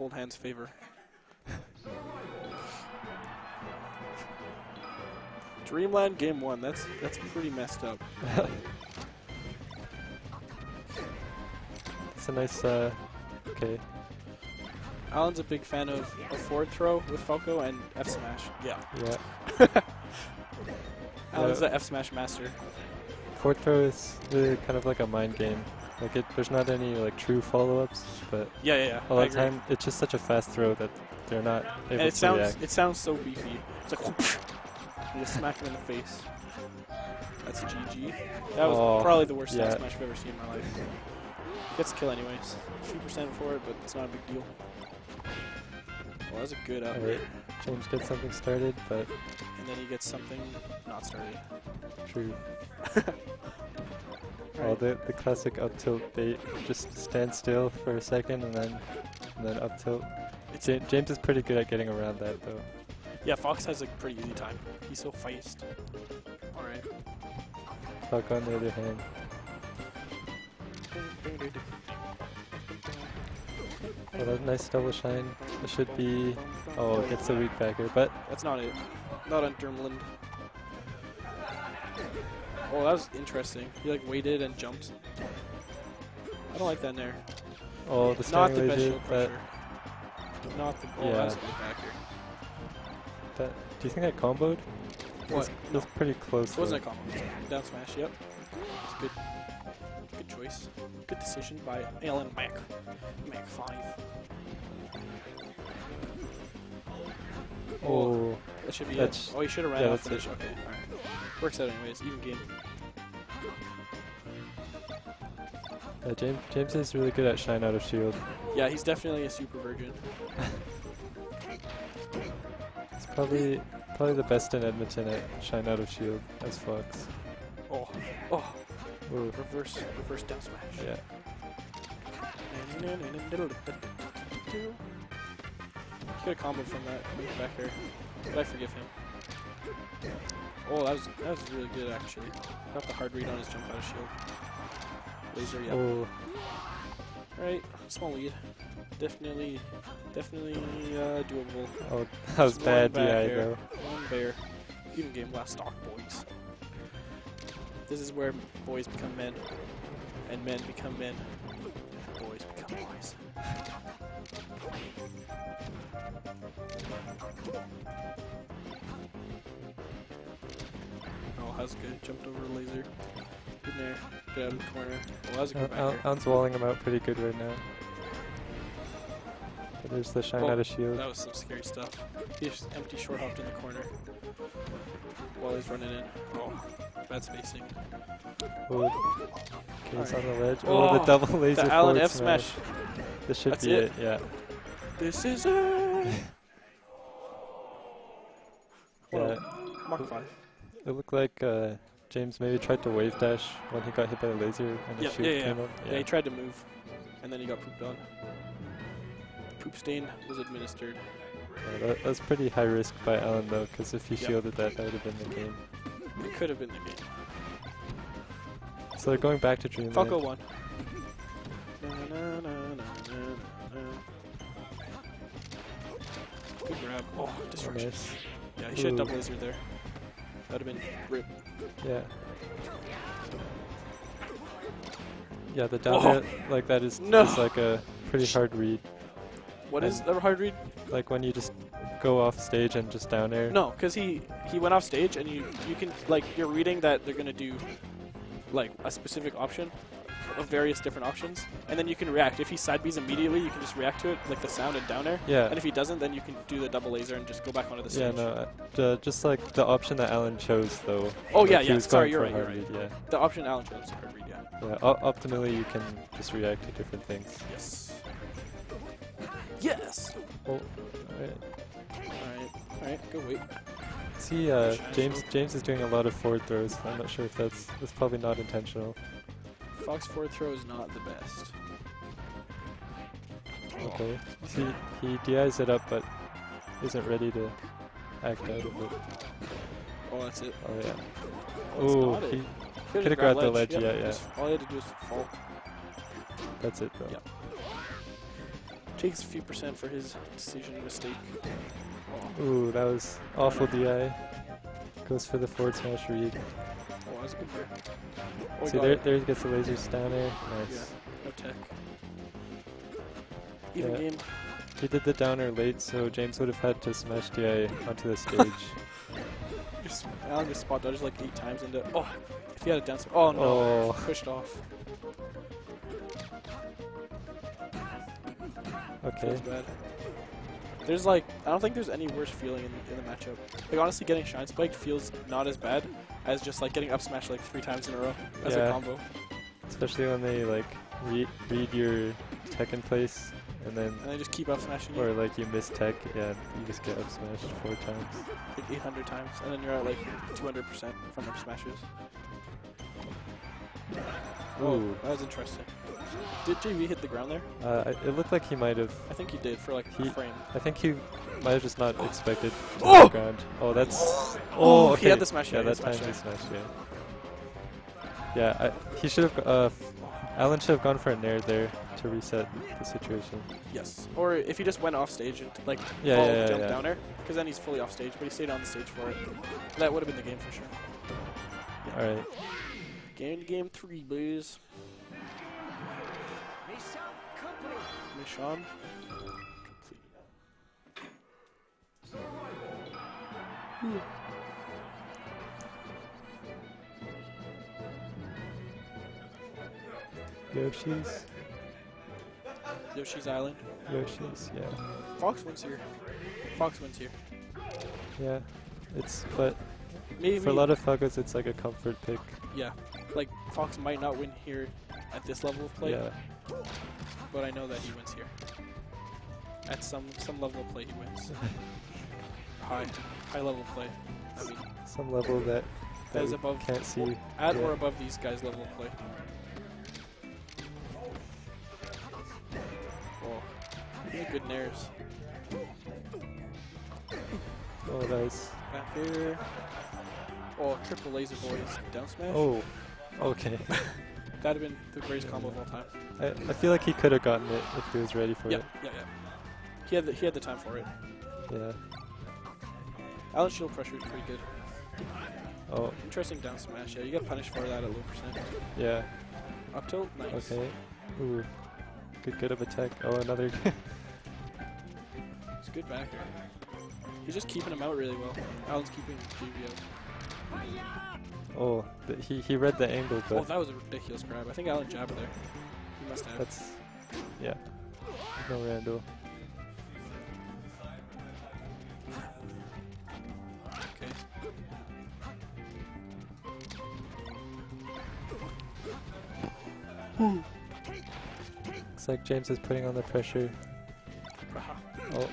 cold hands favor. Dreamland game one. That's that's pretty messed up. it's a nice, uh, okay. Alan's a big fan of, a forward throw with Falco and F smash. Yeah. Yeah. Alan's the F smash master. Forward throw is really kind of like a mind game. Like it, there's not any like true follow-ups, but Yeah, yeah, yeah. a I lot of agree. time it's just such a fast throw that they're not able And it to sounds react. it sounds so beefy. It's like you just smack him in the face. That's a GG. That was Oh, probably the worst yeah. Smash I've ever seen in my life. Gets a kill anyways. Few percent for it, but it's not a big deal. Well, that was a good up, Alright, James gets something started, but and then he gets something not started. true. Oh, Alright. the the classic up tilt bait. Just stand still for a second and then and then up tilt. It's Ja- James is pretty good at getting around that though. yeah, Fox has a pretty easy time. He's so feist. All right. Falco on the other hand. Oh, that nice double shine. It should be. Oh, gets the weak back air, but That's not it. Not on Dreamland. Oh, that was interesting. He like waited and jumped. I don't like that there. oh, the Not the best shield pressure. Not the. Oh, Yeah. that was a good back air. that. Do you think that comboed? What? It was pretty close. It wasn't a combo. Down smash. Yep. It's good. Good choice. Good decision by Alan Mac. Mac five. Oh, That should be That's- it. Oh, you should have ran yeah, off that's it. Okay. All right. Works out anyways. Even game. yeah, James, James is really good at shine out of shield. Yeah, he's definitely a super virgin. It's probably probably the best in Edmonton at shine out of shield as Fox. Oh. Oh. Ooh, Reverse. Reverse down smash. yeah. He could have comboed from that back there, but I forgive him. Oh, that was that was really good actually. Got the hard read on his jump out of shield. Laser, yeah. Oh, Alright, small lead. Definitely, definitely uh, doable. oh, that was Just bad DI air. though. One bear. Even game last stock, boys. This is where boys become men, and men become men. and Boys become boys. Was good. Jumped over the laser. Good there. Get out of the corner. Well, that was a good Al- back Alan's walling him out pretty good right now. But there's the shine Oh, out of shield. That was some scary stuff. He just empty short hopped in the corner while he's running in. Oh, bad spacing. Oh, okay, he's on the ledge. Oh, the Oh, double laser The forward F smash. This should That's be it. it. Yeah. This is it. Yeah. Mach5. It looked like uh, James maybe tried to wave dash when he got hit by the laser and the shield yeah, yeah. came up. Yeah. yeah, he tried to move, and then he got pooped on. Poop stain was administered. Yeah, that, was pretty high risk by Alan though, because if he Yeah. shielded that, that would have been the game. It could have been the game. So they're going back to Dreamland. Falco won. Good grab. Oh, destruction. Nice. Yeah, he should have double laser there. That'd have been rip. Yeah. Yeah, the down Oh. air like that is, No. is like a pretty hard read. What is And- the hard read? Like when you just go off stage and just down air. No, because he he went off stage and you you can like you're reading that they're gonna do like a specific option of various different options, and then you can react. If he side Bs immediately, you can just react to it like the sound and down air. Yeah. And if he doesn't, then you can do the double laser and just go back onto the stage. Yeah, no, uh, just like the option that Alan chose though. Oh, yeah, yeah, sorry, you're right, you're right. read, The option Alan chose hard read. Yeah. Yeah, yeah. O- optimally you can just react to different things. Yes. Yes. Oh, alright. All right. All right. Go wait. See, uh, James James is doing a lot of forward throws. I'm not sure if that's that's probably not intentional. Fox forward throw is not the best. Okay. See, he DIs it up, but isn't ready to act out of it. Oh, that's it. Oh yeah. Oh, that's not it. he, Could've coulda grabbed the ledge, Yep, yeah, yeah. just- all he had to do was fall. that's it though. Yep. Takes a few percent for his decision mistake. Oh, Ooh, that was awful DI. Goes for the forward smash read. oh that was a good pair. See, there, there he gets the lasers down there. Yeah, Nice. no tech. Even Yeah. game. He did the downer late, so James would have had to smash DI onto the stage. Just, Alan just spot dodged like eight times into. Oh, if he had a down. Oh no, Oh. pushed off. okay. There's like, I don't think there's any worse feeling in, in the matchup. Like honestly, getting shine spiked feels not as bad as just like getting up smashed like three times in a row as a combo. Especially when they like re read your tech in place and then And they just keep up smashing you or like you miss tech, yeah, you just get up smashed four times. like 800 times, and then you're at like 200% from up smashes. Oh, Ooh. that was interesting. Did JV hit the ground there? Uh, it looked like he might have. I think he did for like He- a frame. I think he might have just not expected to Oh! hit the ground. Oh, that's. Oh, Oh, he had the smash, Yeah, yeah, that time smash, he smashed. Yeah. Yeah, I, he should have. Uh, Alan should have gone for a nair there to reset the situation. Yes. Or if he just went off stage and like Yeah, fall, yeah, yeah, jump yeah. down there, because then he's fully off stage, but he stayed on the stage for it. That would have been the game for sure. All right. Game game three, boys. Mission complete. Yoshi's. Yoshi's Island. Yoshi's. Yeah. Fox wins here. Fox wins here. Yeah. It's but Maybe for a lot of fuckers, it's like a comfort pick. yeah, like Fox might not win here at this level of play, Yeah. but I know that he wins here. At some some level of play, he wins. high high level play. I mean, Some level that that is above can't see. at yeah. or above these guys' level of play. Oh, are good nairs. Oh, nice. Back here. Oh, triple laser boys down smash. Oh. Okay. That'd have been the greatest combo of all time. I, I feel like he could have gotten it if he was ready for Yeah, it. yeah, yeah. He had the, he had the time for it. Yeah. Alan shield pressure is pretty good. Oh, Interesting down smash. Yeah, you got punished for that at low percent. yeah. Up tilt, nice. Okay. Ooh. Good, good of attack. Oh, another. It's good back here. He's just keeping him out really well. Alan's keeping JV out. Oh, he he read the angle, Oh, that was a ridiculous grab. I think Alan jabbed there. He must have. that's yeah. No Randall. Okay. Looks like James is putting on the pressure. Oh,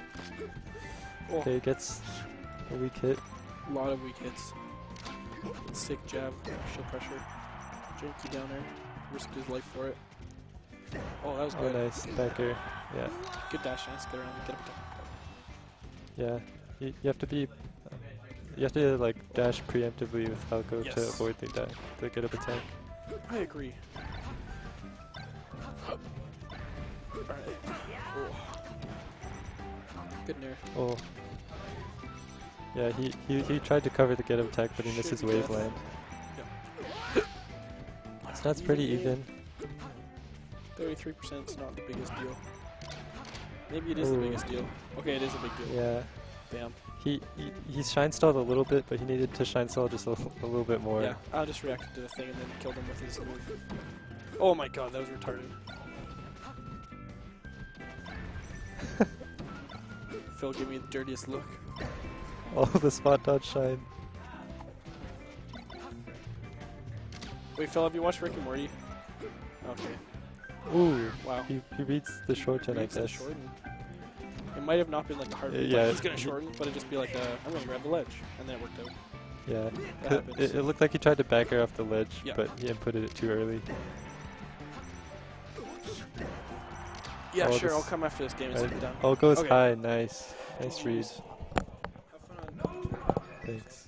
Oh, okay, gets a weak hit. a lot of weak hits. Sick jab, shield pressure. Janky down there. Risked his life for it. Oh, that was Oh, good. nice back air. Yeah, Good dash chance. Get around. Get up there. yeah. You, you have to be. You have to like dash preemptively with Falco to avoid the da- the get up attack. I agree. Alright. Oh. Good nair. Oh. Yeah, he, he, he tried to cover the get up attack, but he misses be wave death. land. So that's pretty even. 33% is not the biggest deal. Maybe it is the biggest deal. Okay, it is a big deal. Yeah. Bam. He, he he shine stalled a little bit, but he needed to shine stall just a little bit more. Yeah, I just reacted to the thing and then killed him with his move. Oh my god, that was retarded. Phil, give me the dirtiest look. Oh, the spot dodge shine. Wait, Phil, have you watched Rick and Morty? Okay. Ooh, Wow. he, he reads the shorten, I Reads that guess. shorten. It might have not been like a hard Uh, yeah, like he's gonna shorten, but it'd just be like, uh, I'm gonna grab the ledge, and then it worked out. Yeah. It, it, it looked like he tried to back her off the ledge, Yeah. but he inputted it too early. Yeah, Oh, sure, I'll come after this game and sit down. Oh, it goes Okay. high. Nice. Nice read. Thanks.